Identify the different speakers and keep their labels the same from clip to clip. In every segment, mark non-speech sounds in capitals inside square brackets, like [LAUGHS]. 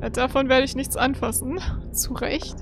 Speaker 1: Davon werde ich nichts anfassen. Zu Recht.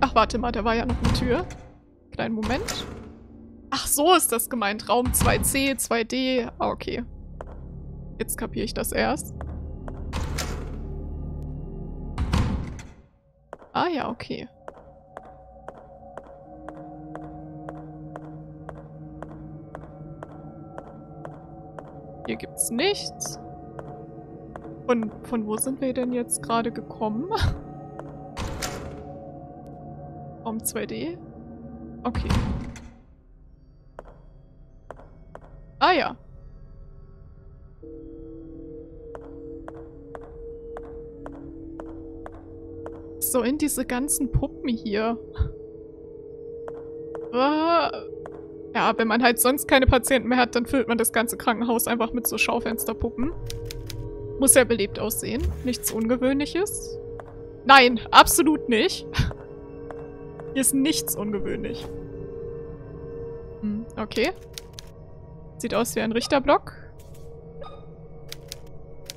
Speaker 1: Ach, warte mal, da war ja noch eine Tür. Kleinen Moment. Ach, so ist das gemeint. Raum 2C, 2D. Ah, okay. Jetzt kapiere ich das erst. Ah ja, okay. Hier gibt's nichts. Und von wo sind wir denn jetzt gerade gekommen? [LAUGHS] Raum 2D? Okay. Ah ja. So, in diese ganzen Puppen hier. [LAUGHS] Ah. Ja, wenn man halt sonst keine Patienten mehr hat, dann füllt man das ganze Krankenhaus einfach mit so Schaufensterpuppen. Muss ja belebt aussehen. Nichts Ungewöhnliches. Nein, absolut nicht. Hier ist nichts ungewöhnlich. Hm, okay. Sieht aus wie ein Richterblock.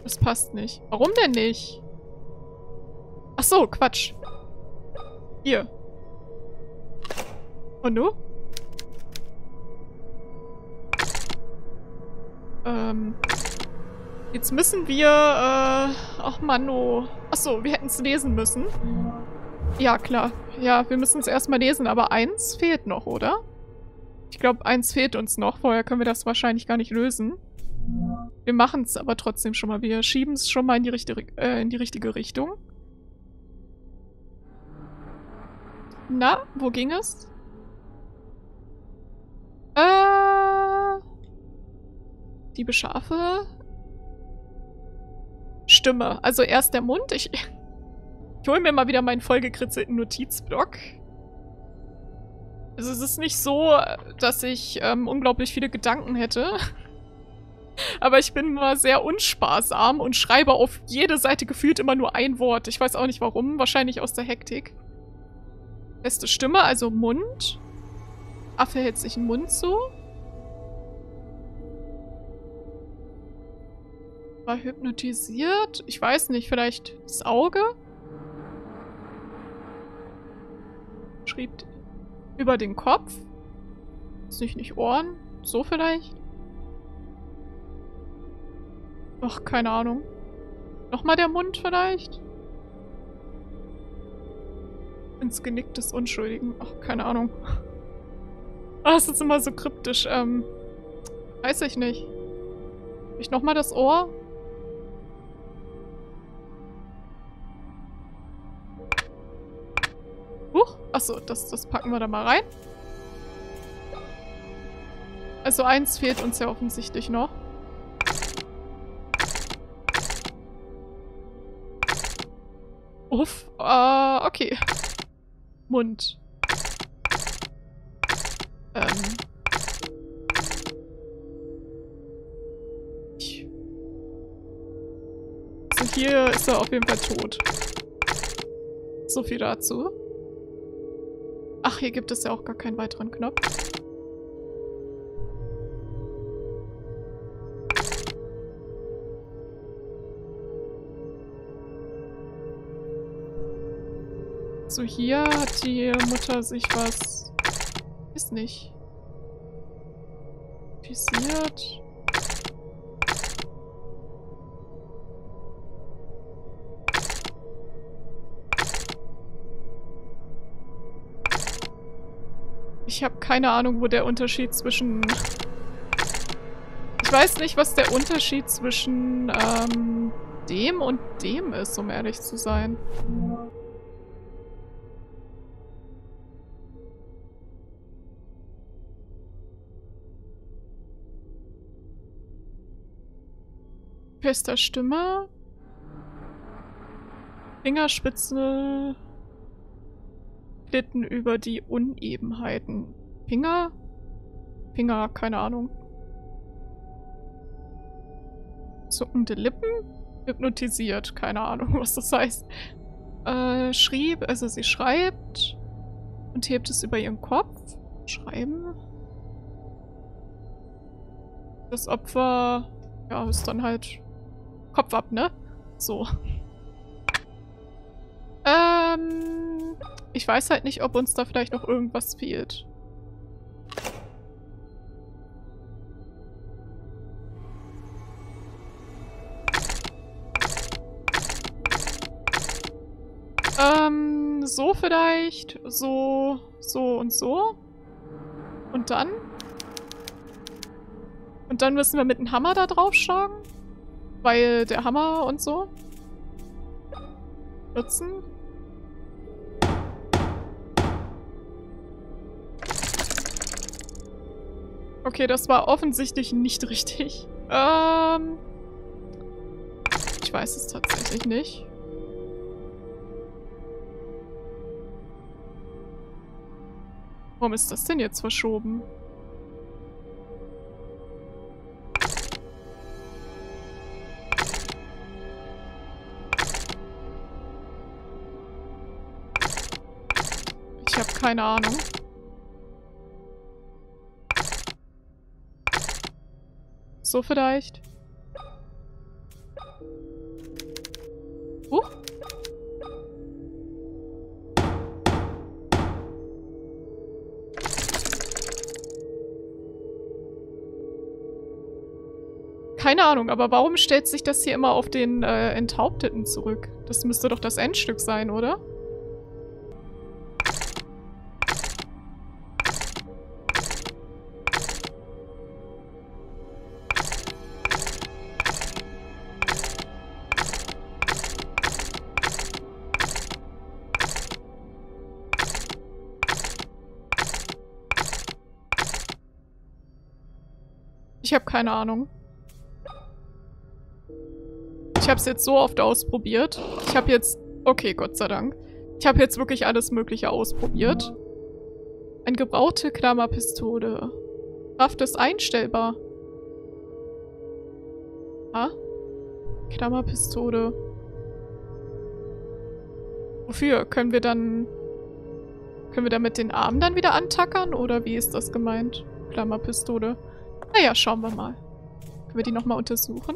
Speaker 1: Das passt nicht. Warum denn nicht? Ach so, Quatsch. Hier. Und du? Ähm. Jetzt müssen wir, äh... Ach, Mano. Achso, wir hätten es lesen müssen. Ja, klar. Ja, wir müssen es erstmal lesen, aber eins fehlt noch, oder? Ich glaube, eins fehlt uns noch. Vorher können wir das wahrscheinlich gar nicht lösen. Wir machen es aber trotzdem schon mal. Wir schieben es schon mal in die, richtige, äh, in die richtige Richtung. Na, wo ging es? Äh... Die Beschafe. Stimme. Also erst der Mund. Ich, ich hole mir mal wieder meinen vollgekritzelten Notizblock. Also es ist nicht so, dass ich ähm, unglaublich viele Gedanken hätte. [LAUGHS] Aber ich bin immer sehr unsparsam und schreibe auf jede Seite gefühlt immer nur ein Wort. Ich weiß auch nicht warum. Wahrscheinlich aus der Hektik. Beste Stimme, also Mund. Affe hält sich den Mund zu. War hypnotisiert? Ich weiß nicht, vielleicht das Auge? Schrieb über den Kopf? Ist nicht, nicht Ohren? So vielleicht? Ach, keine Ahnung. Nochmal der Mund vielleicht? Ins Genick des Unschuldigen. Ach, keine Ahnung. [LAUGHS] Ah, es ist immer so kryptisch. Ähm, weiß ich nicht. Ich nochmal das Ohr? Achso, das, das packen wir da mal rein. Also eins fehlt uns ja offensichtlich noch. Uff. Äh, okay. Mund. Ähm. Ich also hier ist er auf jeden Fall tot. So viel dazu. Ach, hier gibt es ja auch gar keinen weiteren Knopf. So, hier hat die Mutter sich was... Ist nicht. Fisiert. Ich habe keine Ahnung, wo der Unterschied zwischen... Ich weiß nicht, was der Unterschied zwischen ähm, dem und dem ist, um ehrlich zu sein. Fester Stimme. Fingerspitze glitten über die Unebenheiten. Finger? Finger, keine Ahnung. Zuckende Lippen? Hypnotisiert, keine Ahnung, [LAUGHS] was das heißt. Äh, schrieb, also sie schreibt und hebt es über ihren Kopf. Schreiben. Das Opfer, ja, ist dann halt Kopf ab, ne? So. [LAUGHS] Ähm, ich weiß halt nicht, ob uns da vielleicht noch irgendwas fehlt. Ähm, so vielleicht, so, so und so. Und dann? Und dann müssen wir mit dem Hammer da drauf schlagen? Weil der Hammer und so nutzen. Okay, das war offensichtlich nicht richtig. Ähm... Ich weiß es tatsächlich nicht. Warum ist das denn jetzt verschoben? Ich habe keine Ahnung. So vielleicht. Uh. Keine Ahnung, aber warum stellt sich das hier immer auf den äh, Enthaupteten zurück? Das müsste doch das Endstück sein, oder? Ich habe keine Ahnung. Ich habe es jetzt so oft ausprobiert. Ich habe jetzt... Okay, Gott sei Dank. Ich habe jetzt wirklich alles mögliche ausprobiert. Eine gebrauchte Klammerpistole. Kraft ist einstellbar. Ah? Klammerpistole. Wofür? Können wir dann... Können wir damit den Arm dann wieder antackern? Oder wie ist das gemeint? Klammerpistole. Naja, schauen wir mal. Können wir die nochmal untersuchen?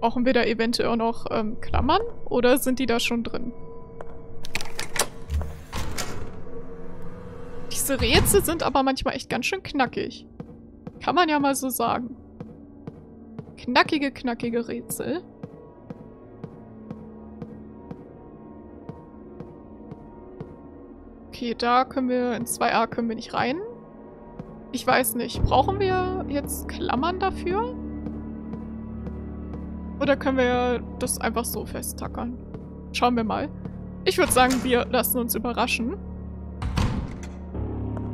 Speaker 1: Brauchen wir da eventuell noch ähm, Klammern? Oder sind die da schon drin? Diese Rätsel sind aber manchmal echt ganz schön knackig. Kann man ja mal so sagen. Knackige, knackige Rätsel. Okay, da können wir, in 2a können wir nicht rein. Ich weiß nicht, brauchen wir jetzt Klammern dafür? Oder können wir das einfach so festtackern? Schauen wir mal. Ich würde sagen, wir lassen uns überraschen.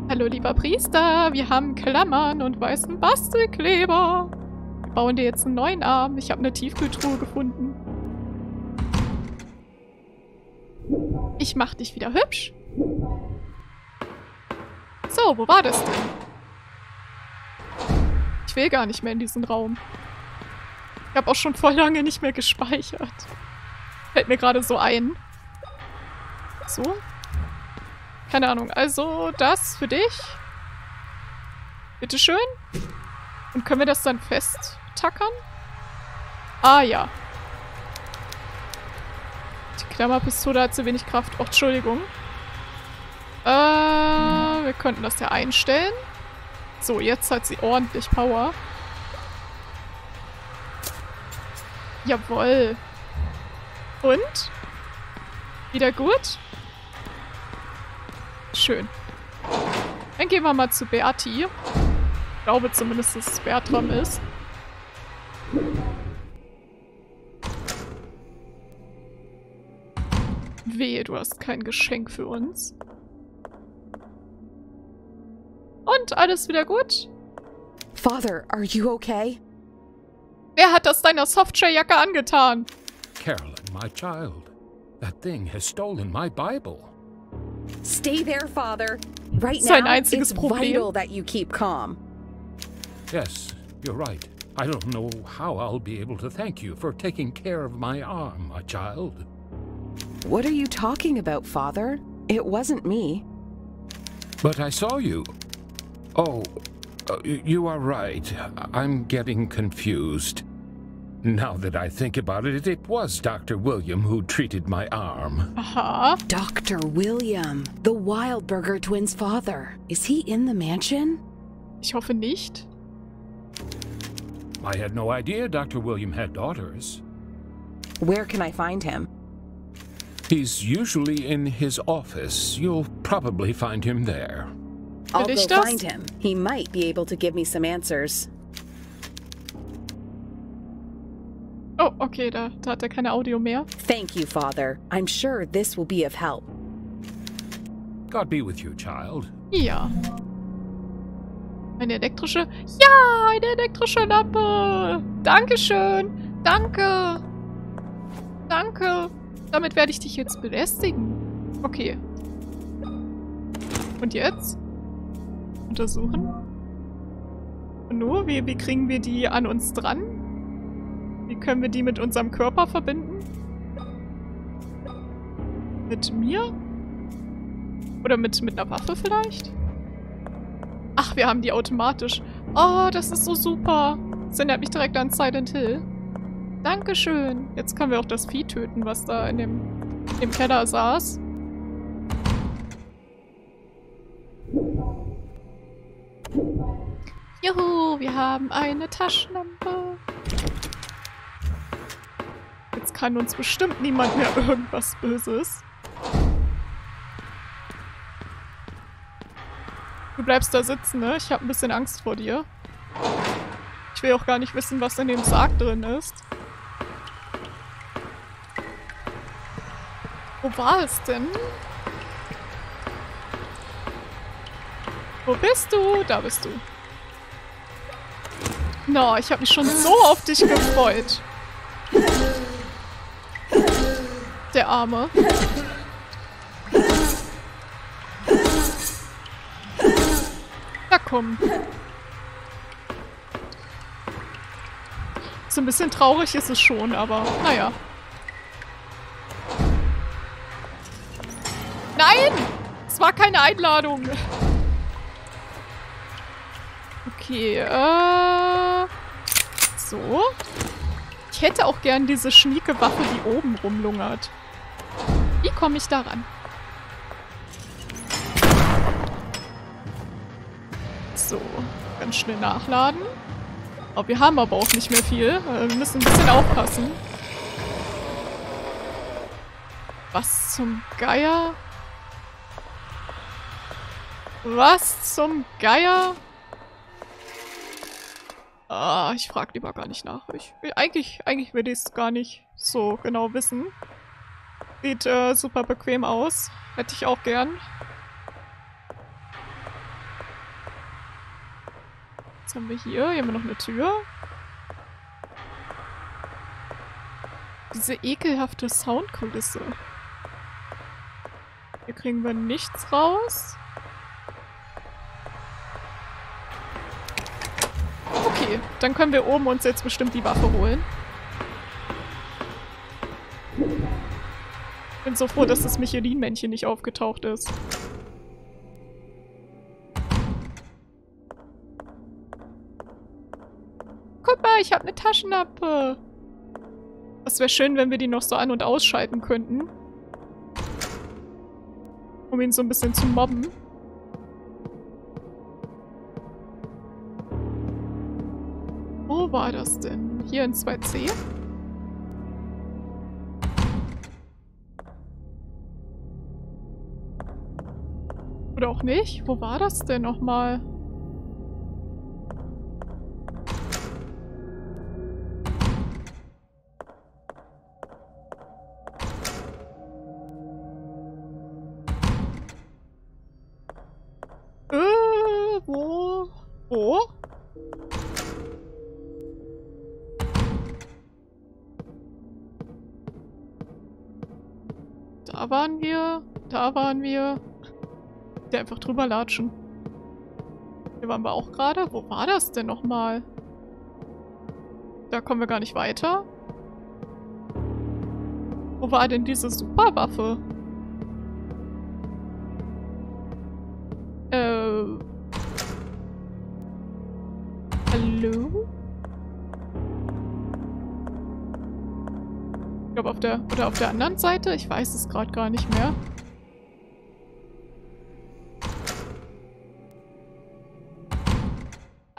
Speaker 1: Hallo, lieber Priester. Wir haben Klammern und weißen Bastelkleber. Wir bauen dir jetzt einen neuen Arm. Ich habe eine Tiefkühltruhe gefunden. Ich mach dich wieder hübsch. So, wo war das denn? Ich will gar nicht mehr in diesen Raum. Ich habe auch schon voll lange nicht mehr gespeichert. Fällt mir gerade so ein. So. Keine Ahnung. Also, das für dich. Bitteschön. Und können wir das dann festtackern? Ah, ja. Die Klammerpistole hat zu wenig Kraft. Oh, Entschuldigung. Äh, wir könnten das ja einstellen. So, jetzt hat sie ordentlich Power. Jawoll. Und? Wieder gut? Schön. Dann gehen wir mal zu Berti. Ich glaube zumindest, dass es Bertram ist. Wehe, du hast kein Geschenk für uns. Und alles wieder gut?
Speaker 2: Father, are you okay?
Speaker 1: Wer hat das deiner Softshare-Jacke angetan?
Speaker 3: Carolyn, my child. That thing has stolen my Bible.
Speaker 2: Stay there, Father. Right
Speaker 1: Sein
Speaker 2: now,
Speaker 1: einziges
Speaker 2: it's
Speaker 1: Problem.
Speaker 2: vital that you keep calm.
Speaker 3: Yes, you're right. I don't know how I'll be able to thank you for taking care of my arm, my child.
Speaker 2: What are you talking about, Father? It wasn't me.
Speaker 3: But I saw you. Oh, uh, you are right. I'm getting confused. Now that I think about it, it was Dr. William who treated my arm.
Speaker 1: Aha.
Speaker 2: Dr. William, the Wildburger twins' father. Is he in the mansion?
Speaker 1: Ich hoffe nicht.
Speaker 3: I had no idea Dr. William had daughters.
Speaker 2: Where can I find him?
Speaker 3: He's usually in his office. You'll probably find him there.
Speaker 2: I'll go find him. He might be able to give me some answers.
Speaker 1: Oh, okay, da, da hat er keine Audio mehr.
Speaker 2: Thank you, Father. I'm sure this will be of help.
Speaker 3: God be with you, child.
Speaker 1: Ja. Eine elektrische... Ja, eine elektrische Lampe. Dankeschön. Danke. Danke. Damit werde ich dich jetzt belästigen. Okay. Und jetzt? Untersuchen. Nur, wie, wie kriegen wir die an uns dran? Wie können wir die mit unserem Körper verbinden? Mit mir? Oder mit, mit einer Waffe vielleicht? Ach, wir haben die automatisch. Oh, das ist so super. Das erinnert mich direkt an Silent Hill. Dankeschön. Jetzt können wir auch das Vieh töten, was da in dem, im Keller saß. Juhu, wir haben eine Taschenlampe. Jetzt kann uns bestimmt niemand mehr irgendwas Böses. Du bleibst da sitzen, ne? Ich habe ein bisschen Angst vor dir. Ich will auch gar nicht wissen, was in dem Sarg drin ist. Wo war es denn? Wo bist du? Da bist du. No, ich habe mich schon so auf dich gefreut. Der Arme. Na komm. So ein bisschen traurig ist es schon, aber naja. Nein! Es war keine Einladung. Okay, äh... So. Ich hätte auch gern diese schnieke Waffe, die oben rumlungert. Wie komme ich daran? So, ganz schnell nachladen. Oh, wir haben aber auch nicht mehr viel. Äh, Wir müssen ein bisschen aufpassen. Was zum Geier? Was zum Geier? Ah, ich frag lieber gar nicht nach. Ich, eigentlich, eigentlich will ich es gar nicht so genau wissen. Sieht äh, super bequem aus. Hätte ich auch gern. Was haben wir hier? Hier haben wir noch eine Tür. Diese ekelhafte Soundkulisse. Hier kriegen wir nichts raus. Okay, dann können wir oben uns jetzt bestimmt die Waffe holen. Bin so froh, dass das Michelin-Männchen nicht aufgetaucht ist. Guck mal, ich habe eine Taschenlampe. Es wäre schön, wenn wir die noch so an- und ausschalten könnten. Um ihn so ein bisschen zu mobben. War das denn? Hier in 2C? Oder auch nicht? Wo war das denn nochmal? Äh, waren wir. Der einfach drüber latschen. Hier waren wir auch gerade. Wo war das denn nochmal? Da kommen wir gar nicht weiter. Wo war denn diese Superwaffe? Äh. Hallo? Ich glaube auf der. Oder auf der anderen Seite? Ich weiß es gerade gar nicht mehr.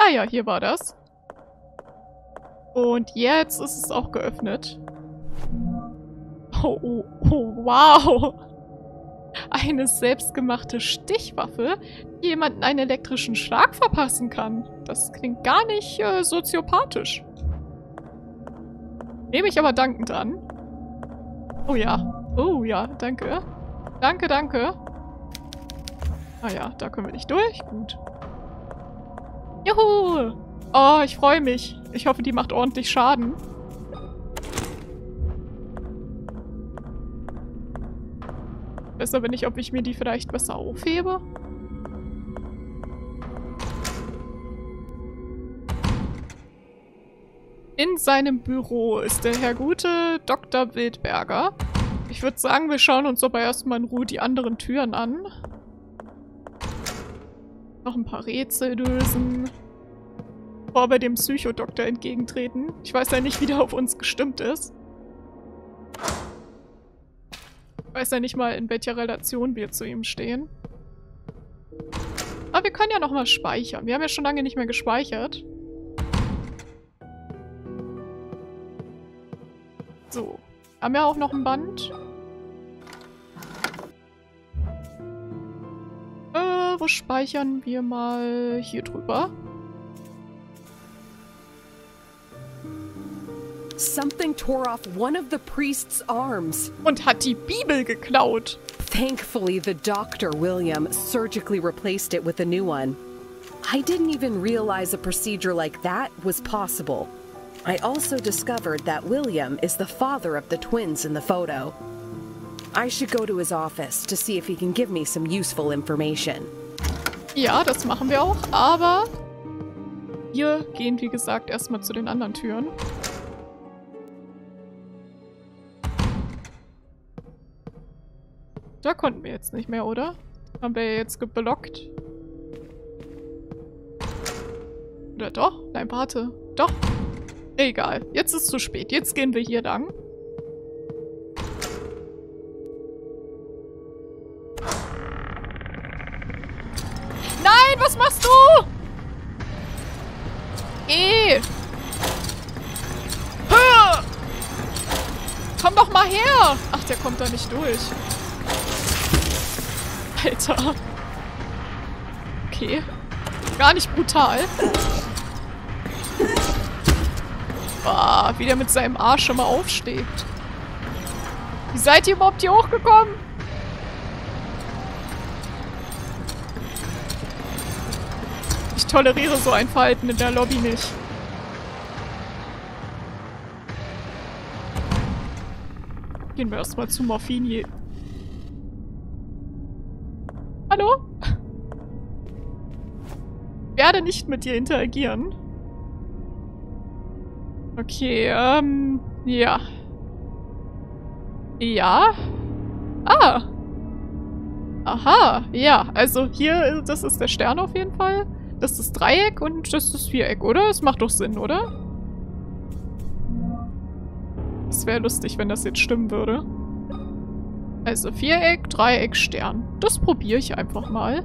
Speaker 1: Ah ja, hier war das. Und jetzt ist es auch geöffnet. Oh, oh, oh, wow. Eine selbstgemachte Stichwaffe, die jemanden einen elektrischen Schlag verpassen kann. Das klingt gar nicht äh, soziopathisch. Nehme ich aber dankend an. Oh ja. Oh ja, danke. Danke, danke. Ah ja, da können wir nicht durch. Gut. Juhu! Oh, ich freue mich. Ich hoffe, die macht ordentlich Schaden. Weiß aber nicht, ob ich mir die vielleicht besser aufhebe. In seinem Büro ist der Herr gute Dr. Wildberger. Ich würde sagen, wir schauen uns aber erstmal in Ruhe die anderen Türen an. Noch ein paar Rätsel lösen. Bevor wir dem Psychodoktor entgegentreten. Ich weiß ja nicht, wie der auf uns gestimmt ist. Ich weiß ja nicht mal, in welcher Relation wir zu ihm stehen. Aber wir können ja nochmal speichern. Wir haben ja schon lange nicht mehr gespeichert. So. Haben wir auch noch ein Band. Wo speichern wir mal hier drüber?
Speaker 2: Something tore off one of the priest's arms.
Speaker 1: Und hat die Bibel geklaut.
Speaker 2: Thankfully, the doctor, William, surgically replaced it with a new one. I didn't even realize a procedure like that was possible. I also discovered that William is the father of the twins in the photo. I should go to his office to see if he can give me some useful information.
Speaker 1: Ja, das machen wir auch, aber wir gehen, wie gesagt, erstmal zu den anderen Türen. Da konnten wir jetzt nicht mehr, oder? Haben wir jetzt geblockt. Oder doch? Nein, warte. Doch. Egal. Jetzt ist zu spät. Jetzt gehen wir hier lang. Was machst du? Eh. Hör! Komm doch mal her. Ach, der kommt da nicht durch. Alter. Okay. Gar nicht brutal. Boah, wie der mit seinem Arsch mal aufsteht. Wie seid ihr überhaupt hier hochgekommen? Toleriere so ein Verhalten in der Lobby nicht. Gehen wir erstmal zu Morphini. Hallo? Werde nicht mit dir interagieren. Okay, ähm, ja. Ja? Ah. Aha, ja. Also hier, das ist der Stern auf jeden Fall. Das ist Dreieck und das ist Viereck, oder? Das macht doch Sinn, oder? Es wäre lustig, wenn das jetzt stimmen würde. Also Viereck, Dreieck, Stern. Das probiere ich einfach mal.